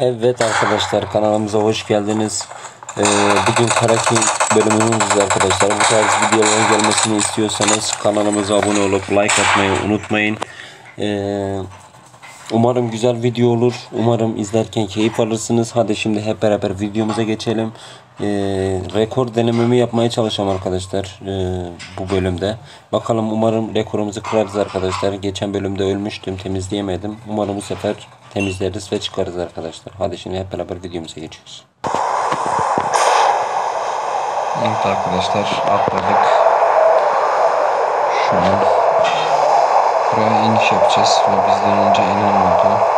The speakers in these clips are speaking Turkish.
Evet arkadaşlar kanalımıza hoş geldiniz. Ee, bugün Karakin bölümümüz arkadaşlar. Bu tarz videoların gelmesini istiyorsanız kanalımıza abone olup like atmayı unutmayın. Ee, umarım güzel video olur. Umarım izlerken keyif alırsınız. Hadi şimdi hep beraber videomuza geçelim. Ee, rekor denememi yapmaya çalışacağım arkadaşlar ee, bu bölümde. Bakalım umarım rekorumuzu kırarız arkadaşlar. Geçen bölümde ölmüştüm temizleyemedim. Umarım bu sefer temizleriz ve çıkarız arkadaşlar. Hadi şimdi hep beraber videomuza geçiyoruz. Evet arkadaşlar atladık. Şu an buraya iniş yapacağız ve bizden önce inen oldu.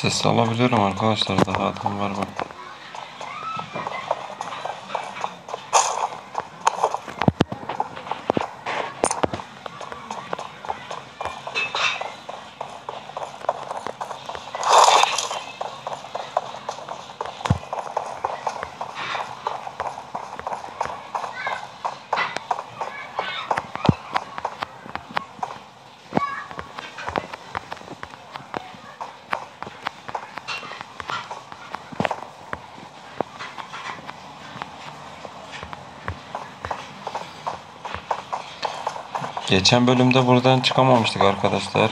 Ses alabiliyorum arkadaşlar daha adam var bak. Geçen bölümde buradan çıkamamıştık arkadaşlar.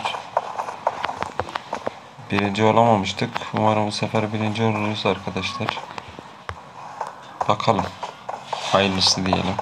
Birinci olamamıştık. Umarım bu sefer birinci oluruz arkadaşlar. Bakalım. Hayırlısı diyelim.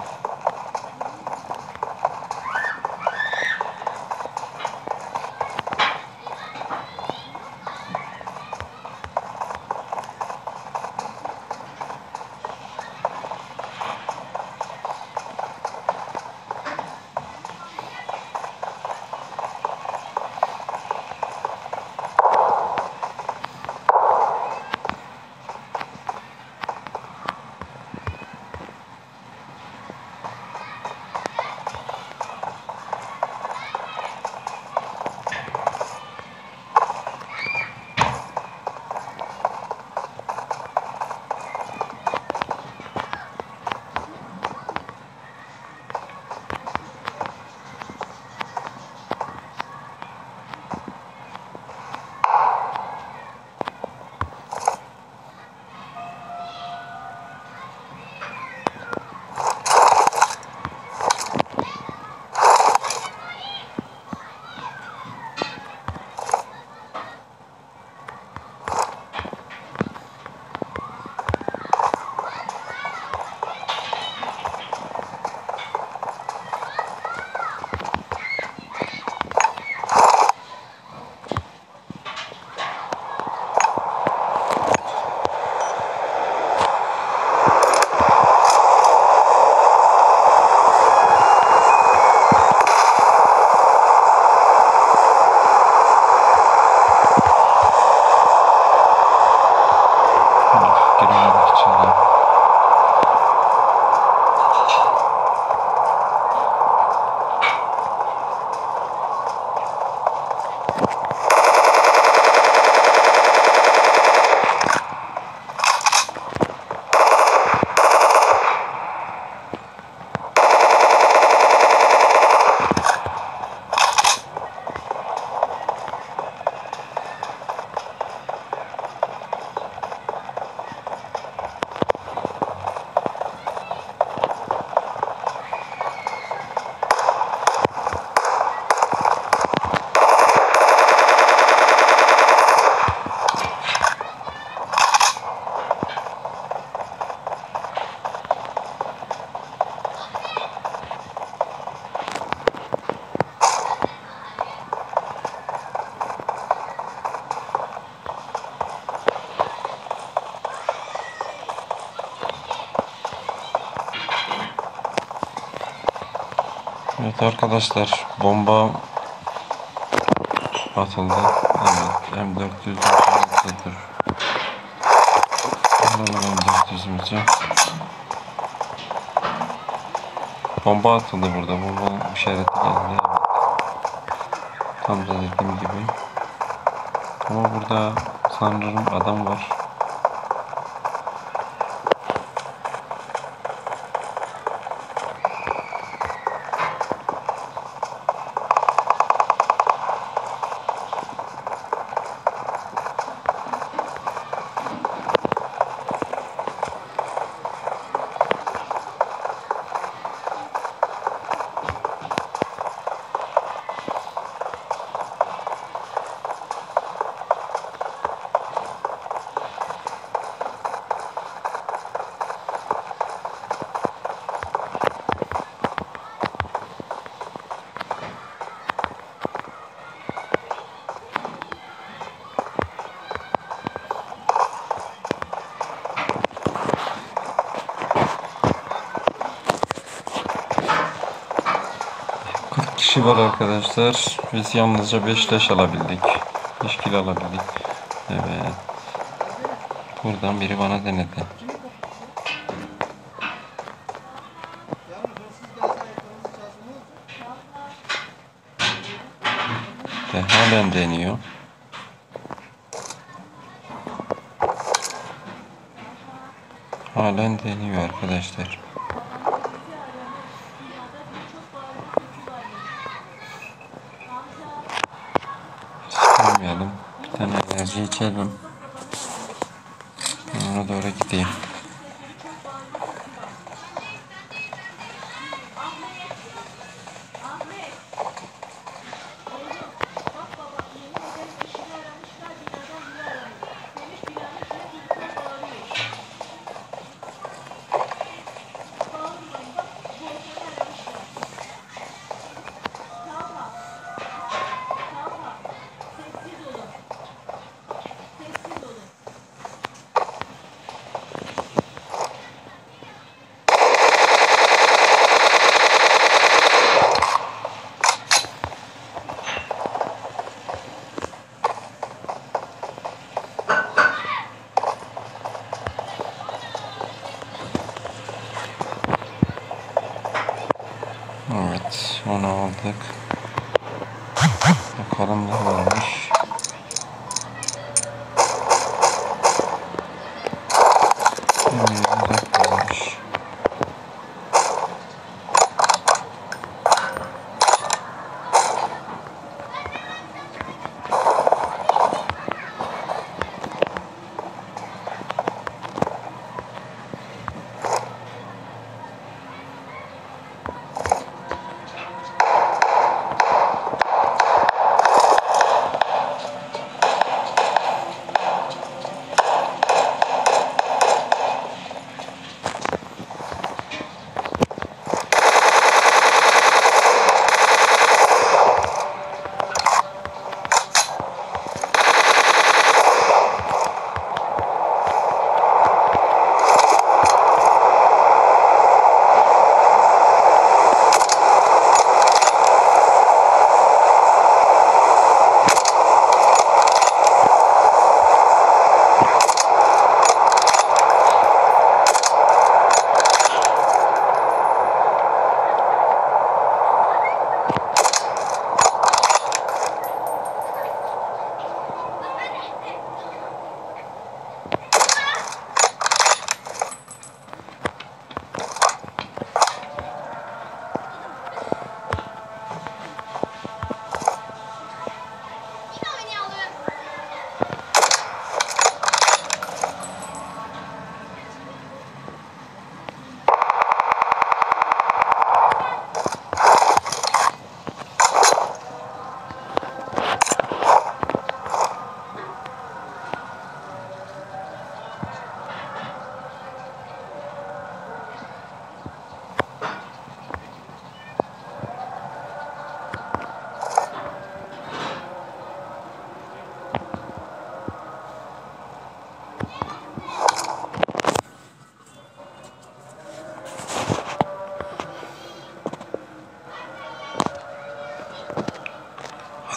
Evet arkadaşlar bomba atıldı. Evet M400 atıldı. Alalım M400'ümüzü. Bomba atıldı burada. Bomba işareti geldi. Tam da dediğim gibi. Ama burada sanırım adam var. Kişi var arkadaşlar. Biz yalnızca 5 leş alabildik. 5 kill alabildik. Evet. Buradan biri bana denedi. Ve halen deniyor. Halen deniyor arkadaşlar. Enerji içelim. Ona doğru gideyim.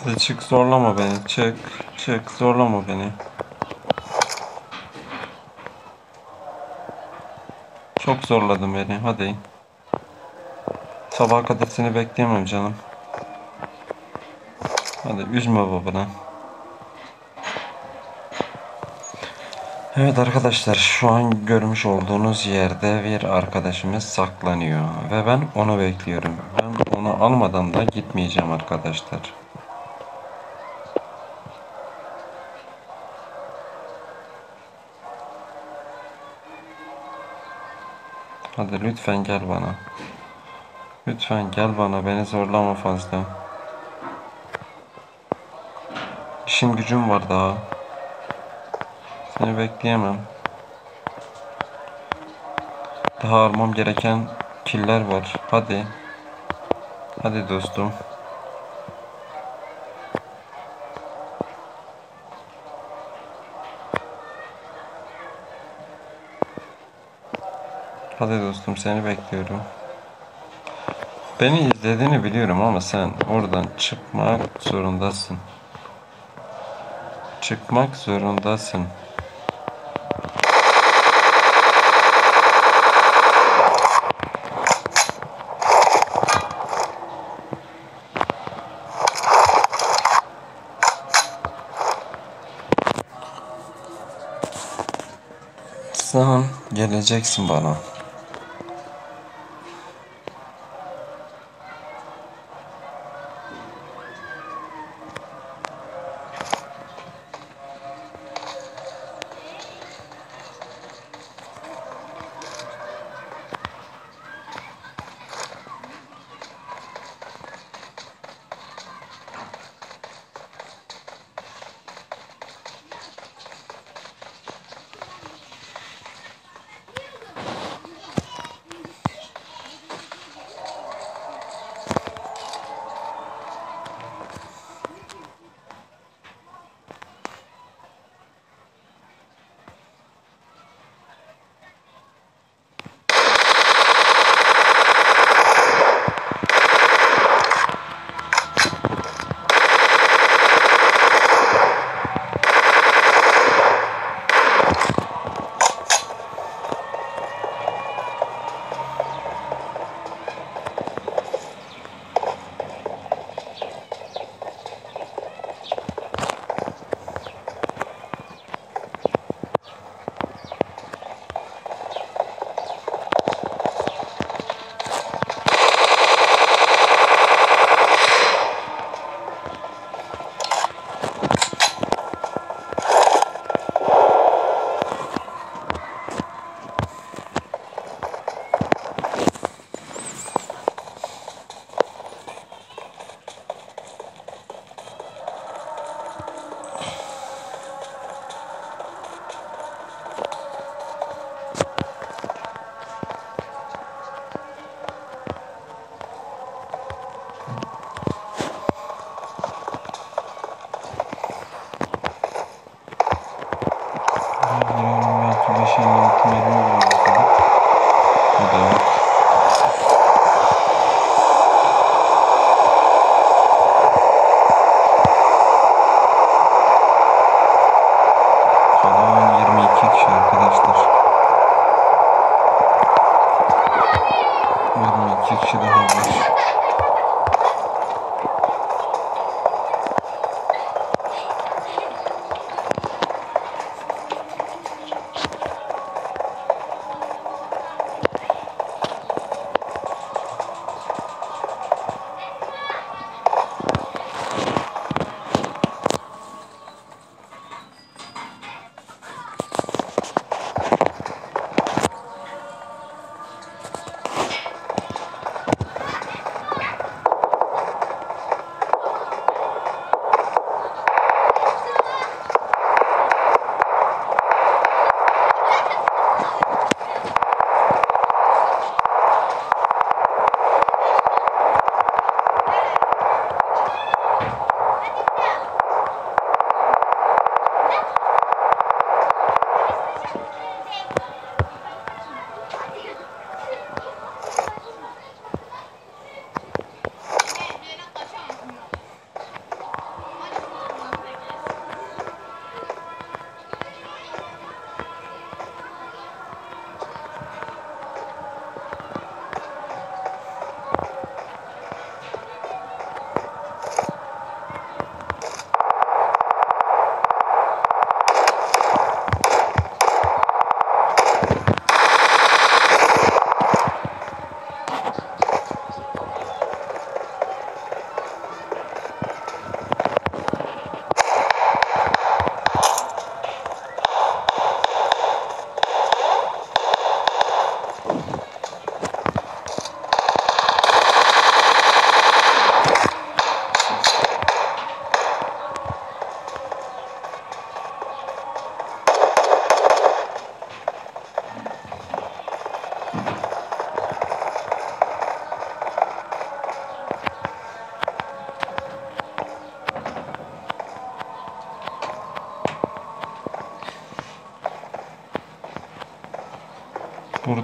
Hadi çık zorlama beni. Çık. Çık zorlama beni. Çok zorladın beni. Hadi. Sabaha kadar seni bekleyemem canım. Hadi üzme babanı. Evet arkadaşlar şu an görmüş olduğunuz yerde bir arkadaşımız saklanıyor ve ben onu bekliyorum. Ben onu almadan da gitmeyeceğim arkadaşlar. Hadi lütfen gel bana. Lütfen gel bana beni zorlama fazla. İşim gücüm var daha. Seni bekleyemem. Daha almam gereken killer var. Hadi. Hadi dostum. Hadi dostum seni bekliyorum. Beni izlediğini biliyorum ama sen oradan çıkmak zorundasın. Çıkmak zorundasın. Sen geleceksin bana.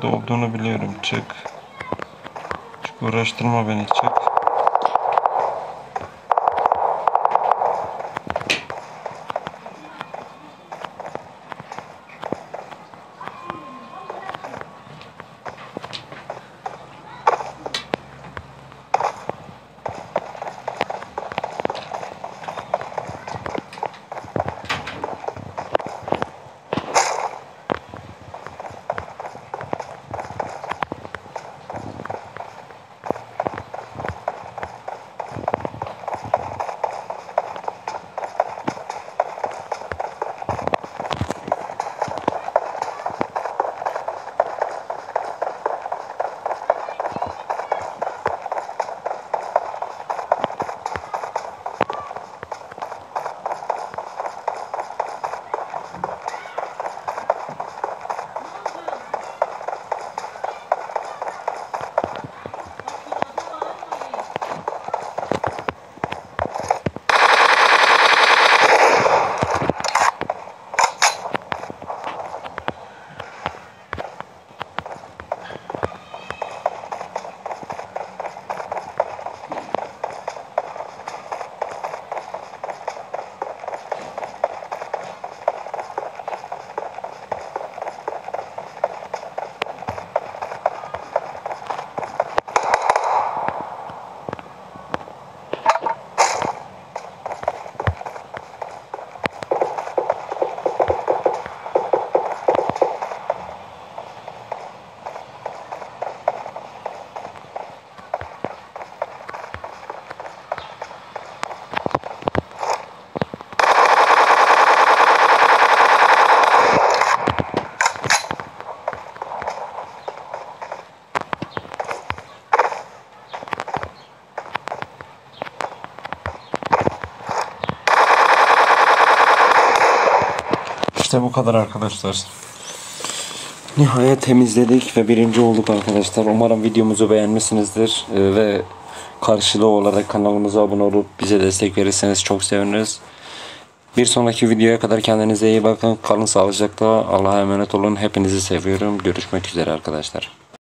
Burada olduğunu biliyorum. Çık. Çık uğraştırma beni. Çık. İşte bu kadar arkadaşlar. Nihayet temizledik ve birinci olduk arkadaşlar. Umarım videomuzu beğenmişsinizdir Ee, ve karşılığı olarak kanalımıza abone olup bize destek verirseniz çok seviniriz. Bir sonraki videoya kadar kendinize iyi bakın. Kalın sağlıcakla. Allah'a emanet olun. Hepinizi seviyorum. Görüşmek üzere arkadaşlar.